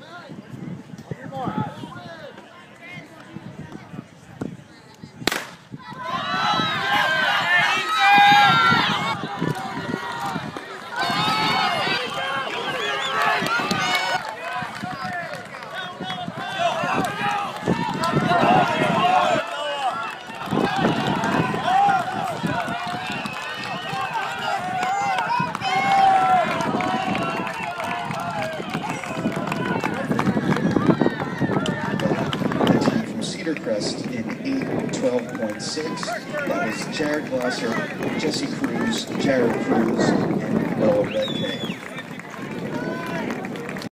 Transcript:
The Crest in 812.6. That was Jared Glasser, Jesse Cruz, Jared Cruz, and.